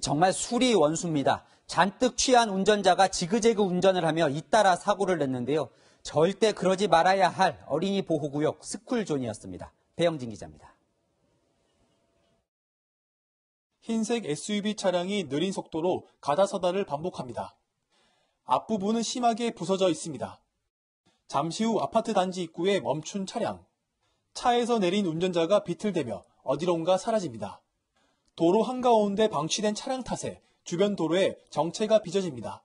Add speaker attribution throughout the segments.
Speaker 1: 정말 술이 원수입니다. 잔뜩 취한 운전자가 지그재그 운전을 하며 잇따라 사고를 냈는데요. 절대 그러지 말아야 할 어린이 보호구역 스쿨존이었습니다. 배영진 기자입니다.
Speaker 2: 흰색 SUV 차량이 느린 속도로 가다서다를 반복합니다. 앞부분은 심하게 부서져 있습니다. 잠시 후 아파트 단지 입구에 멈춘 차량. 차에서 내린 운전자가 비틀대며 어디론가 사라집니다. 도로 한가운데 방치된 차량 탓에 주변 도로에 정체가 빚어집니다.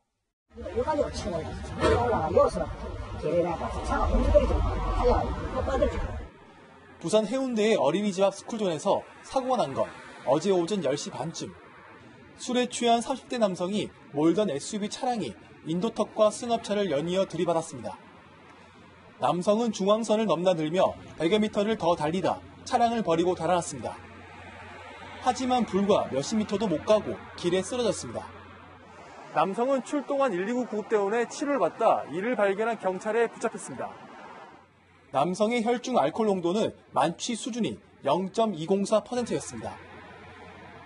Speaker 2: 부산 해운대의 어린이집 앞 스쿨존에서 사고가 난 건 어제 오전 10시 반쯤. 술에 취한 30대 남성이 몰던 SUV 차량이 인도턱과 승합차를 연이어 들이받았습니다. 남성은 중앙선을 넘나들며 100여 미터를 더 달리다 차량을 버리고 달아났습니다. 하지만 불과 몇십 미터도 못 가고 길에 쓰러졌습니다. 남성은 출동한 119 구급대원의 치료를 받다 이를 발견한 경찰에 붙잡혔습니다. 남성의 혈중 알코올 농도는 만취 수준이 0.204%였습니다.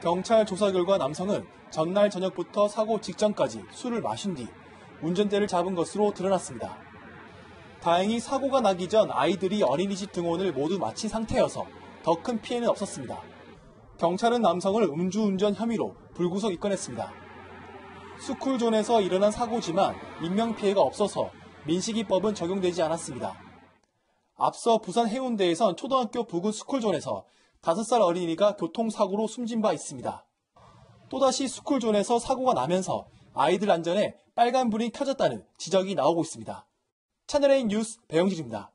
Speaker 2: 경찰 조사 결과 남성은 전날 저녁부터 사고 직전까지 술을 마신 뒤 운전대를 잡은 것으로 드러났습니다. 다행히 사고가 나기 전 아이들이 어린이집 등원을 모두 마친 상태여서 더 큰 피해는 없었습니다. 경찰은 남성을 음주운전 혐의로 불구속 입건했습니다. 스쿨존에서 일어난 사고지만 인명피해가 없어서 민식이법은 적용되지 않았습니다. 앞서 부산 해운대에선 초등학교 부근 스쿨존에서 5살 어린이가 교통사고로 숨진 바 있습니다. 또다시 스쿨존에서 사고가 나면서 아이들 안전에 빨간불이 켜졌다는 지적이 나오고 있습니다. 채널A 뉴스 배영진입니다.